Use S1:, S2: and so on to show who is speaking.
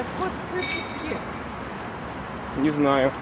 S1: откуда вы пришли?
S2: Не знаю.